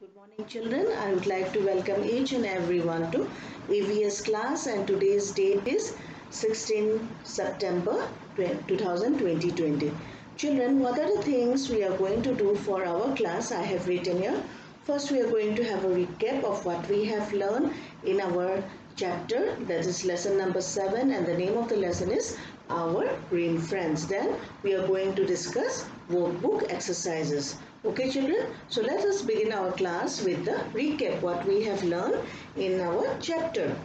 Good morning children. I would like to welcome each and everyone to EVS class and today's date is 16 September 2020. Children, what are the things we are going to do for our class? I have written here. First, we are going to have a recap of what we have learned in our chapter that is lesson number 7 and the name of the lesson is our green friends. Then we are going to discuss workbook exercises. Okay children, so let us begin our class with the recap what we have learned in our chapter.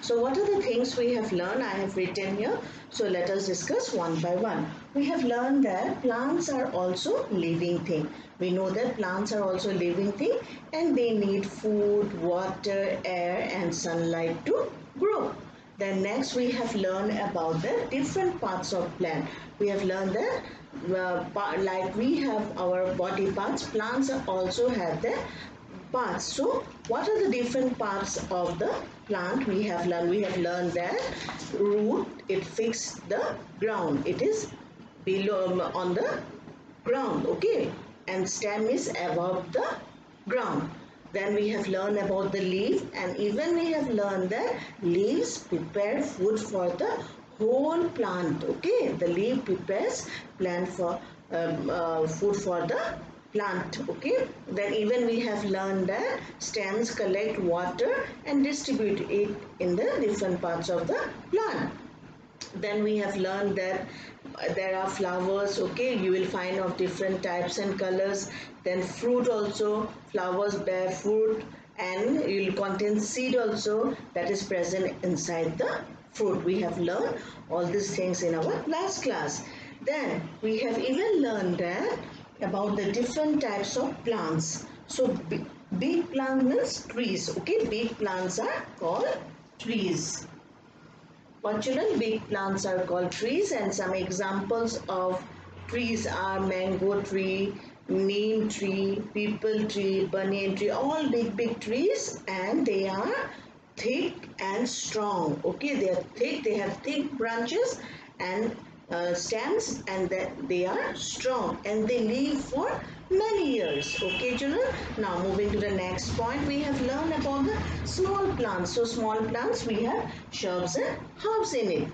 So what are the things we have learned? I have written here. So let us discuss one by one. We have learned that plants are also living thing. We know that plants are also living thing and they need food, water, air and sunlight to grow. Then next we have learned about the different parts of plant. We have learned that like we have our body parts, plants also have their parts. So what are the different parts of the plant we have learned? We have learned that root, it fixes the ground. It is below um, on the ground, okay? And stem is above the ground. Then we have learned about the leaf and even we have learned that leaves prepare food for the whole plant okay? The leaf prepares plant for um, uh, food for the plant okay? Then even we have learned that stems collect water and distribute it in the different parts of the plant. Then we have learned that there are flowers okay? You will find of different types and colors. Then fruit also flowers bear fruit and you will contain seed also that is present inside the fruit we have learned all these things in our last class. Then we have even learned that about the different types of plants. So big, big plant means trees okay? Big plants are called trees. For children, big plants are called trees and some examples of trees are mango tree, neem tree, peepal tree, banyan tree, all big big trees and they are thick and strong. Okay, they are thick, they have thick branches and uh, stems and that they are strong and they live for many years. Okay children? Now moving to the next point we have learned about the small plants. So small plants we have shrubs and herbs in it.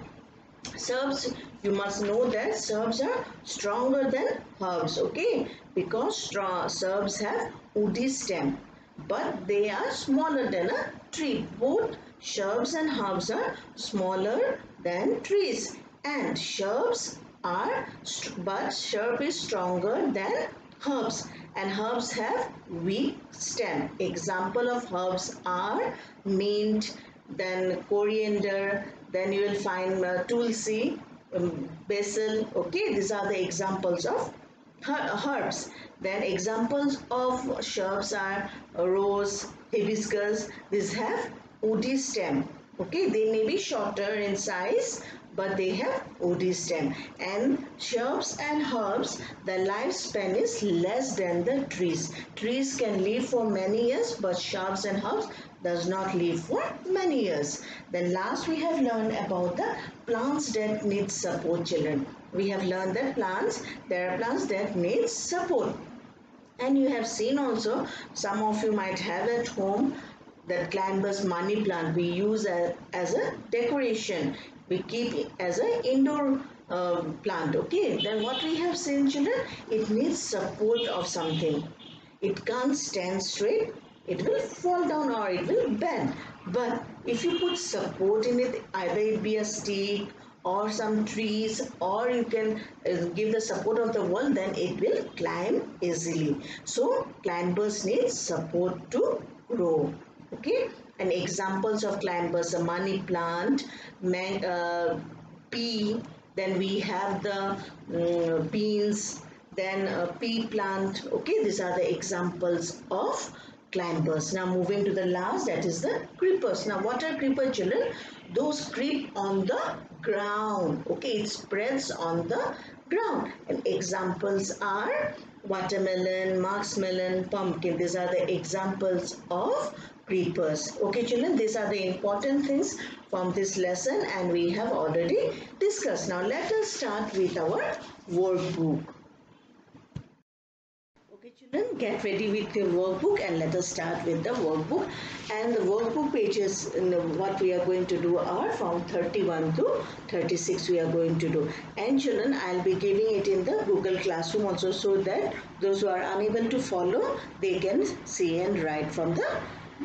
Shrubs you must know that shrubs are stronger than herbs okay? Because shrubs have woody stem but they are smaller than a tree. Both shrubs and herbs are smaller than trees. And shrubs are but shrub is stronger than herbs. And herbs have weak stem. Example of herbs are mint then coriander then you will find uh, tulsi um, basil. Okay these are the examples of herbs. Then examples of shrubs are rose hibiscus. These have woody stem. Okay they may be shorter in size but they have woody stem. And shrubs and herbs the lifespan is less than the trees. Trees can live for many years but shrubs and herbs does not live for many years. Then last we have learned about the plants that need support children. We have learned that plants there are plants that need support. And you have seen also some of you might have at home that climbers money plant we use a, as a decoration. We keep it as an indoor uh, plant okay? Then what we have seen children it needs support of something. It can't stand straight it will fall down or it will bend. But if you put support in it either it be a stick or some trees or you can uh, give the support of the wall then it will climb easily. So climbers need support to grow okay? And examples of climbers a money plant man, uh, pea then we have the um, beans then a pea plant okay? These are the examples of climbers now moving to the last that is the creepers now what are creeper children those creep on the ground okay it spreads on the ground and examples are watermelon muskmelon pumpkin these are the examples of creepers. Okay children, these are the important things from this lesson and we have already discussed. Now let us start with our workbook. Children get ready with your workbook and let us start with the workbook. And the workbook pages what we are going to do are from 31 to 36 we are going to do. And children i'll be giving it in the google classroom also so that those who are unable to follow they can see and write from the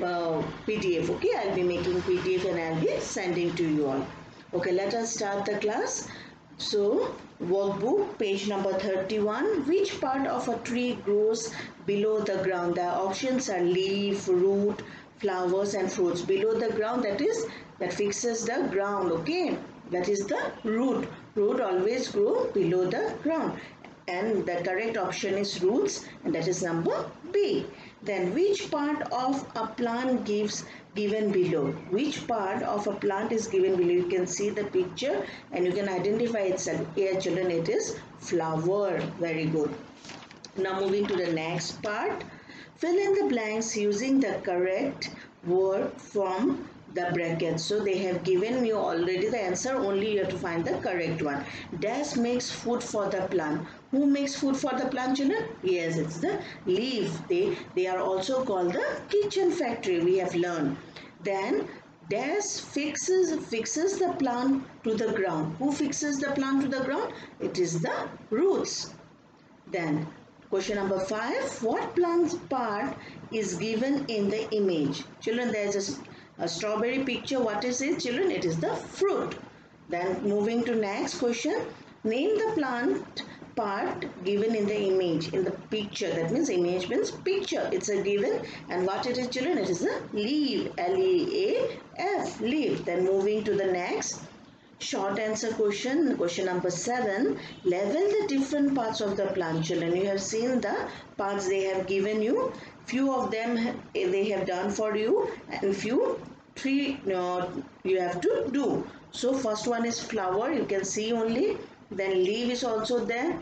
uh, pdf okay? I'll be making pdf and i'll be sending to you all. Okay let us start the class so workbook page number 31 which part of a tree grows below the ground? The options are leaf root flowers and fruits. Below the ground that is that fixes the ground okay? That is the root. Root always grow below the ground and the correct option is roots and that is number b then which part of a plant gives given below. Which part of a plant is given below? You can see the picture and you can identify itself. Here children it is flower. Very good. Now moving to the next part. Fill in the blanks using the correct word from the bracket So they have given you already the answer. Only you have to find the correct one. Dash makes food for the plant. Who makes food for the plant children? Yes, it's the leaf. They, they are also called the kitchen factory. We have learned. Then dash fixes fixes the plant to the ground. Who fixes the plant to the ground? It is the roots. Then question number five. What plant part is given in the image? Children, there is a strawberry picture, what is it children? It is the fruit. Then moving to next question. Name the plant part given in the image, in the picture. That means image means picture. It's a given. And what it is children? It is a leaf. L-E-A-F. Leaf. Then moving to the next. Short answer question, question number 7. Level the different parts of the plant children. You have seen the parts they have given you. Few of them they have done for you and few three uh, you have to do. So first one is flower. You can see only. Then leaf is also there.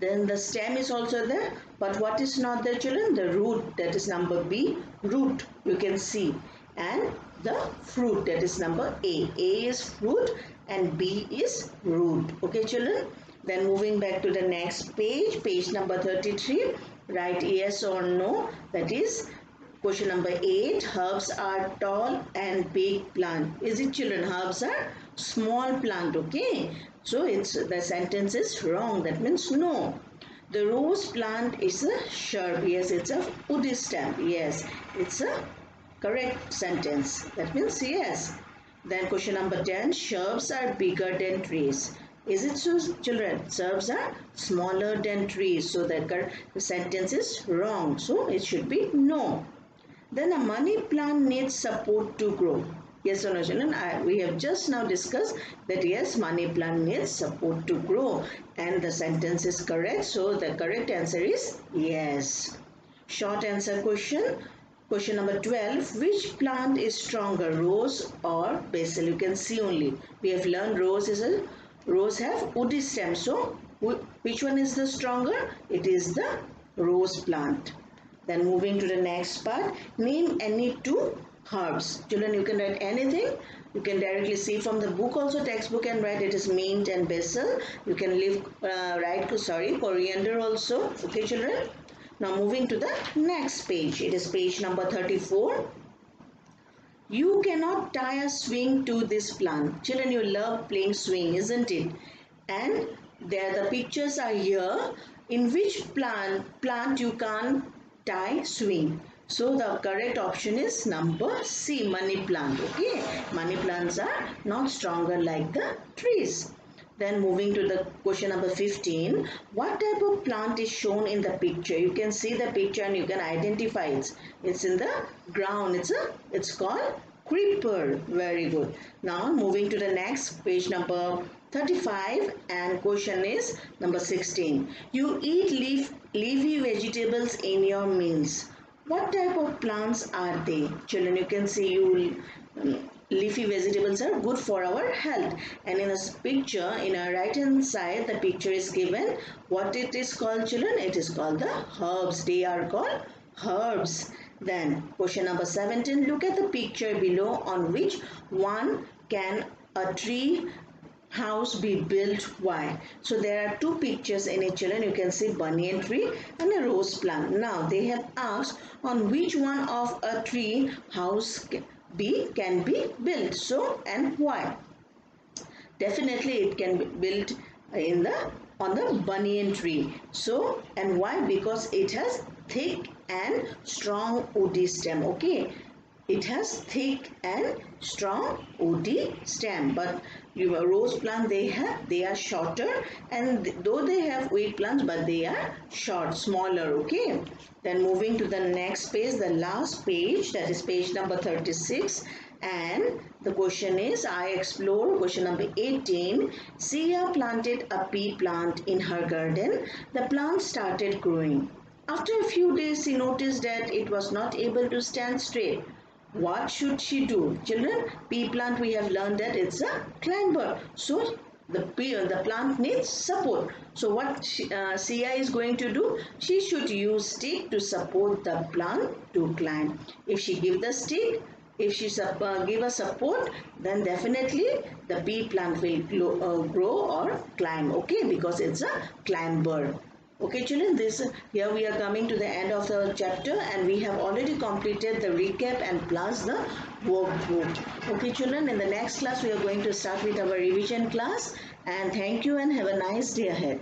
Then the stem is also there. But what is not there children? The root. That is number B. Root. You can see. And the fruit that is number A. A is fruit and B is root. Okay children. Then moving back to the next page, page number 33, write yes or no. That is question number 8. Herbs are tall and big plant. Is it children? Herbs are small plant. Okay. So it's the sentence is wrong. That means no. The rose plant is a shrub. Yes, it's a woody stem. Yes, it's a correct sentence. That means yes. Then question number 10. Shrubs are bigger than trees. Is it so children? Shrubs are smaller than trees. So the, the sentence is wrong. So it should be no. Then a money plant needs support to grow. Yes or no children? I, we have just now discussed that yes, money plant needs support to grow. And the sentence is correct. So the correct answer is yes. Short answer question. Question number 12. Which plant is stronger, rose or basil? You can see only. We have learned rose is a rose have woody stem. So which one is the stronger? It is the rose plant. Then moving to the next part. Name any two herbs. Children, you can write anything. You can directly see from the book also textbook and write it is mint and basil. You can leave uh, sorry coriander also. Okay, children. Now moving to the next page. It is page number 34. You cannot tie a swing to this plant. Children, you love playing swing, isn't it? And there the pictures are here. In which plant, plant you can't tie swing? So the correct option is number C, money plant. Okay, money plants are not stronger like the trees. Then moving to the question number 15. What type of plant is shown in the picture? You can see the picture and you can identify it. It's in the ground. It's a it's called creeper. Very good. Now moving to the next page number 35 and question is number 16. You eat leaf, leafy vegetables in your meals. What type of plants are they? Children, you can see you um, leafy vegetables are good for our health. And in this picture in our right hand side the picture is given what it is called children. It is called the herbs. They are called herbs. Then question number 17 look at the picture below on which one can a tree house be built why? So there are two pictures in it children. You can see banyan tree and a rose plant. Now they have asked on which one of a tree house be can be built. So and why? Definitely it can be built in the on the banyan tree. So and why? Because it has thick and strong woody stem okay? It has thick and strong woody stem but rose plant they have they are shorter and though they have weed plants but they are short smaller okay? Then moving to the next page the last page that is page number 36 and the question is I explore question number 18 Sia planted a pea plant in her garden. The plant started growing. After a few days she noticed that it was not able to stand straight what should she do? Children, pea plant we have learned that it's a climber. So the pea, the plant needs support. So what she, uh, is going to do? She should use stick to support the plant to climb. If she give the stick, if she uh, give a support, then definitely the pea plant will grow, uh, grow or climb. Okay, because it's a climber. Okay children, this here we are coming to the end of the chapter and we have already completed the recap and plus the workbook. Okay children, in the next class we are going to start with our revision class and thank you and have a nice day ahead.